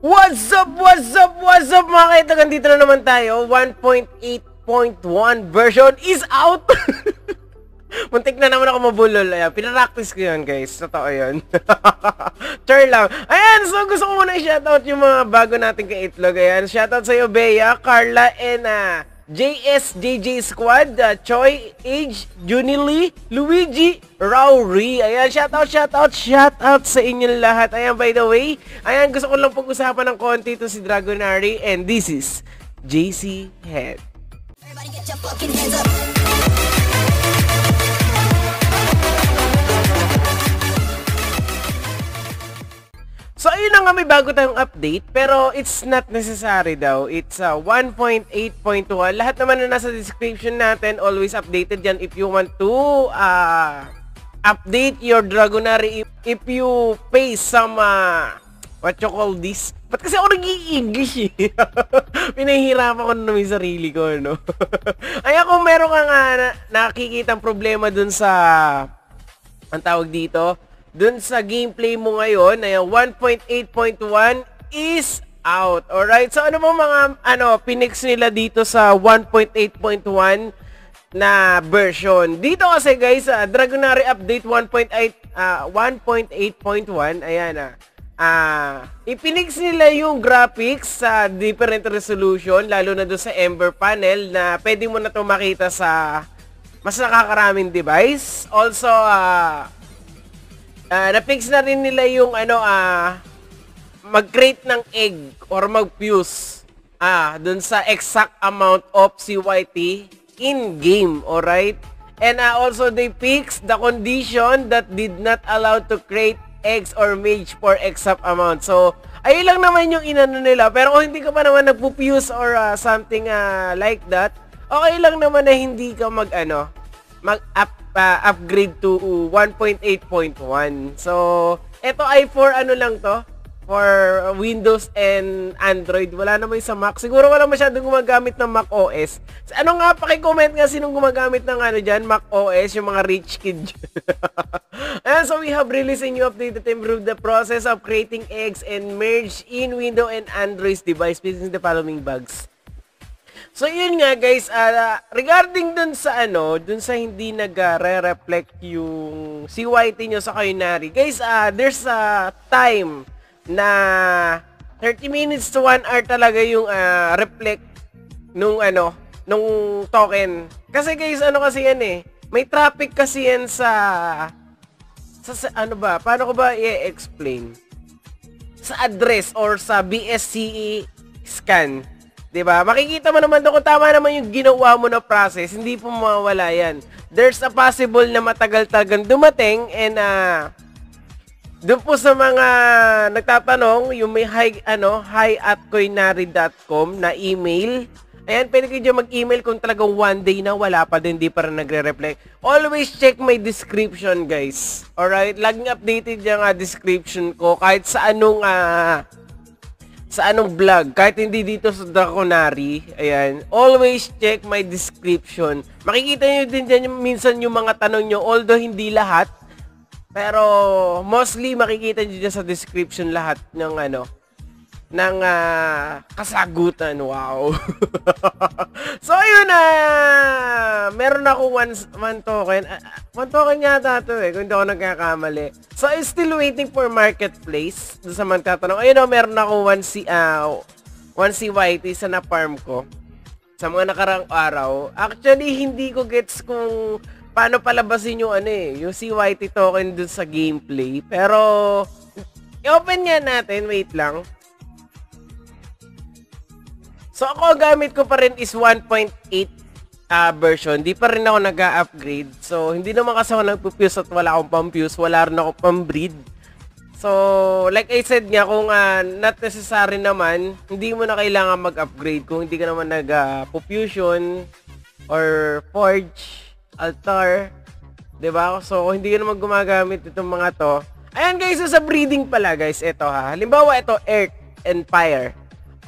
What's up, what's up, what's up mga kaitagan? Dito na naman tayo. 1.8.1 version is out! Muntik na naman ako mabulol. Ayan, pinapractice ko yun, guys. Totoo yun. Char lang. Ayan, so gusto ko muna i-shoutout yung mga bago natin kay Itlog. Ayan, shoutout sa'yo, Bea, Carla, and JSJJ Squad, uh, Choi, Age, Junili, Luigi, Rauri. Ayan, shoutout, shoutout, shoutout sa inyong lahat. Ayan, by the way, ayan, gusto ko lang pag-usapan ng konti to si Dragonary and this is JC Head. Everybody get your fucking hands up. Na nga, bago tayong update, pero it's not necessary daw. It's uh, 1.8.1. Lahat naman na nasa description natin, always updated yan if you want to uh, update your Dragonary if, you pay some, uh, what you call this? Ba't kasi ako nag-i-English eh? Pinahihirapan ko na naman yung sarili ko, no? Ay, kung meron ka nga na, nakikita problema dun sa, ang tawag dito, dun sa gameplay mo ngayon, ay 1.8.1 is out. Alright? So, ano mo mga, ano, pinix nila dito sa 1.8.1 na version. Dito kasi guys, uh, Dragonary Update 1.8 ah, 1.8.1, ayan ah. Ah, ipinix nila yung graphics sa different resolution, lalo na doon sa Ember panel na pwede mo na to makita sa mas nakakaraming device. Also, ah, Ah, na-fix na rin nila yung ano ah mag-create ng egg or mag-fuse ah dun sa exact amount of CYT in game, alright? And uh, also they fixed the condition that did not allow to create eggs or mage for exact amount. So, ayun lang naman yung inano nila. Pero kung hindi ka pa naman nagpo-fuse or uh, something uh, like that, okay lang naman na hindi ka mag ano, mag-up uh, upgrade to 1.8.1. So, ito ay for ano lang to? For Windows and Android. Wala naman sa Mac. Siguro wala masyadong gumagamit ng Mac OS. Ano nga, paki-comment nga sinong gumagamit ng ano dyan, Mac OS, yung mga rich kid And so we have released a new update that improved the process of creating eggs and merge in Windows and Android device using the following bugs. So yun nga guys, uh, regarding dun sa ano, dun sa hindi nag-re-reflect yung CYT nyo sa Kayunari. Guys, uh, there's a time na 30 minutes to 1 hour talaga yung uh, reflect nung ano, nung token. Kasi guys, ano kasi yan eh, may traffic kasi yan sa, sa, sa ano ba, paano ko ba i-explain? Sa address or sa BSCE scan 'Di ba? Makikita mo naman doon kung tama naman yung ginawa mo na process, hindi po mawawala 'yan. There's a possible na matagal-tagang dumating and uh, doon po sa mga nagtatanong, yung may hi, ano, hi at coinary.com na email, ayan, pwede kayo mag-email kung talagang one day na wala pa din, di pa rin nagre-reply. Always check my description, guys. Alright? Laging updated yung uh, description ko kahit sa anong uh, sa anong vlog, kahit hindi dito sa Draconary, ayan, always check my description. Makikita nyo din dyan yung, minsan yung mga tanong nyo, although hindi lahat, pero mostly makikita nyo dyan sa description lahat ng ano, ng uh, kasagutan. Wow. so, yun na. Uh, meron ako one, one token. Uh, one token yata to eh, kung hindi ako nagkakamali. So, I'm still waiting for marketplace. Doon sa man. Ayun o, meron ako one, C, uh, one CYT sa na-farm ko. Sa mga nakarang araw. Actually, hindi ko gets kung paano palabasin yung ano eh, yung CYT token dun sa gameplay. Pero, i-open nga natin. Wait lang. So ako gamit ko pa rin is 1.8 uh, version. Di pa rin ako nag-upgrade. So hindi naman kasi ako nagpo-fuse at wala akong pang-fuse. Wala rin ako pang-breed. So, like I said nga, kung uh, not necessary naman, hindi mo na kailangan mag-upgrade kung hindi ka naman nag-fusion uh, or forge, altar, 'di ba? So, hindi ka naman gumagamit itong mga to. Ayan guys, so sa breeding pala guys, ito ha. Halimbawa ito, earth and fire.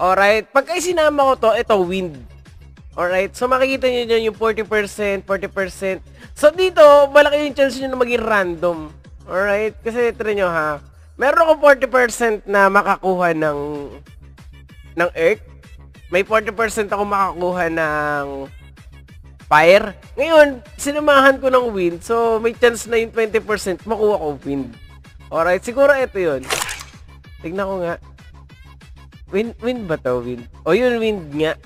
Alright, pagka sinama ko to, ito wind. Alright, so makikita nyo dyan yung 40%, 40%. So dito, malaki yung chance nyo na maging random. Alright, kasi ito nyo ha, meron ako 40% na makakuha ng ng earth. May 40% ako makakuha ng fire. Ngayon, sinamahan ko ng wind. So, may chance na yung 20% makuha ko wind. Alright, siguro ito yun. Tignan ko nga. Wind, wind ba to? Wind? O yun, wind nga.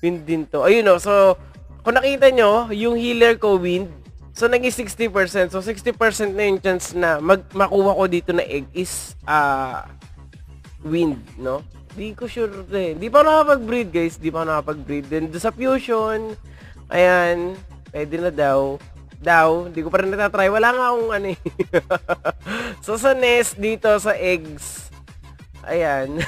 Wind din to. Ayun o. So, kung nakita nyo, yung healer ko wind. So, naging 60%. So, 60% na yung chance na mag makuha ko dito na egg is uh, wind, no? Di ko sure eh. Di pa ako nakapag-breed, guys. Di pa ako nakapag-breed. Then, sa fusion, ayan, pwede na daw. Daw, di ko pa rin natatry. Wala nga akong ano eh. so, sa nest dito, sa eggs, ayan.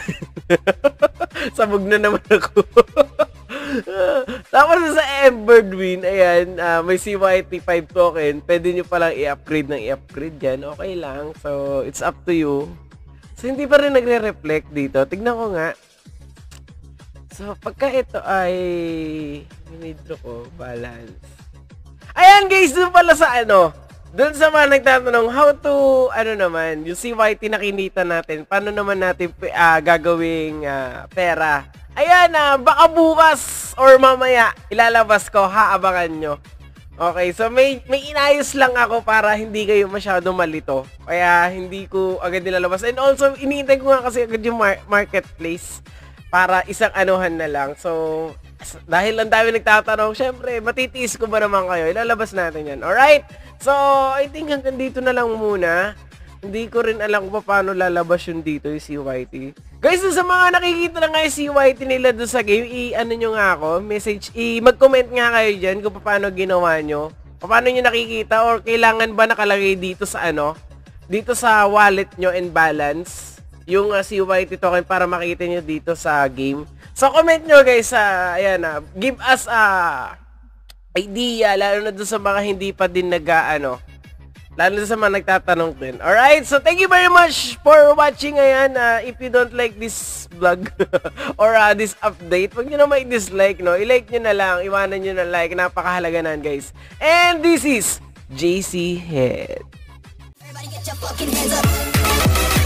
Sabog na naman ako. Tapos sa Ember Win, ayan, uh, may CYT 5 token. Pwede nyo palang i-upgrade ng i-upgrade yan. Okay lang. So, it's up to you. So, hindi pa rin nagre-reflect dito. Tignan ko nga. So, pagka ito ay minidro ko, balance. Ayan guys, doon pala sa ano, doon sa mga nagtatanong, how to, ano naman, yung CYT na kinita natin, paano naman natin uh, gagawing uh, pera? Ayan na, uh, baka bukas or mamaya, ilalabas ko, haabangan nyo. Okay, so may may inayos lang ako para hindi kayo masyado malito. Kaya hindi ko agad nilalabas. And also, iniintay ko nga kasi agad yung mar- marketplace para isang anuhan na lang. So, dahil ang dami nagtatanong, syempre, matitiis ko ba naman kayo? Ilalabas natin yan. Alright? So, I think hanggang dito na lang muna. Hindi ko rin alam kung paano lalabas yung dito yung CYT. Guys, sa mga nakikita na nga CYT nila doon sa game, i-ano nyo nga ako, message, i-mag-comment nga kayo dyan kung paano ginawa nyo. Paano nyo nakikita or kailangan ba nakalagay dito sa ano, dito sa wallet nyo and balance yung uh, CYT token para makita nyo dito sa game. So, comment nyo guys, uh, ayan na, uh, give us a uh, idea, lalo na doon sa mga hindi pa din nag, ano, Lalo sa mga nagtatanong din. Alright, so thank you very much for watching ayan. Uh, if you don't like this vlog or uh, this update, wag nyo na may dislike, no? I-like nyo na lang, iwanan nyo na like. Napakahalaga nan, guys. And this is JC Head. Everybody get your fucking hands up.